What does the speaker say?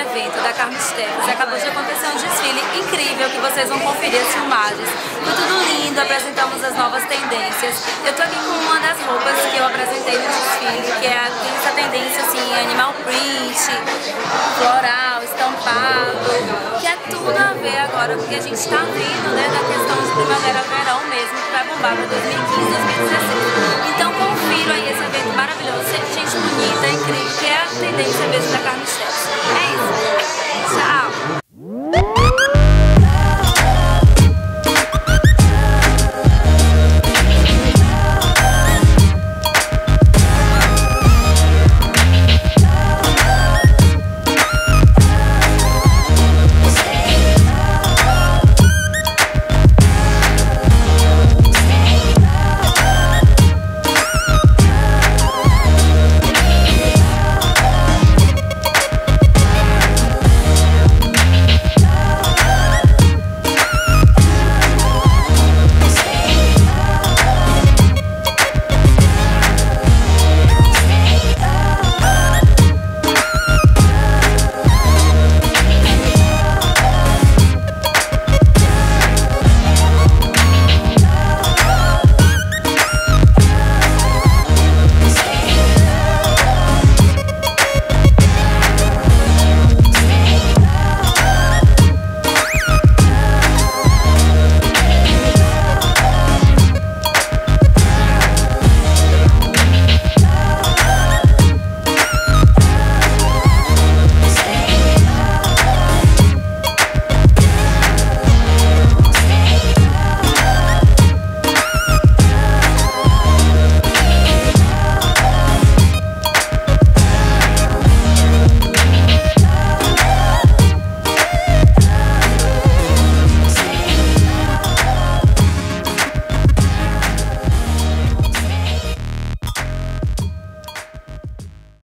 evento da Carmen Esteves. Acabou de acontecer um desfile incrível que vocês vão conferir as filmagens. Foi tudo lindo, apresentamos as novas tendências. Eu tô aqui com uma das roupas que eu apresentei no desfile, que é essa tendência assim, animal print, floral, estampado, que é tudo a ver agora, porque a gente tá vendo né, da questão de primavera-verão mesmo, que vai bombar para 2015, 2016. Então confiro aí esse evento maravilhoso, gente bonita, incrível, que é a tendência mesmo da Carmen Esteves.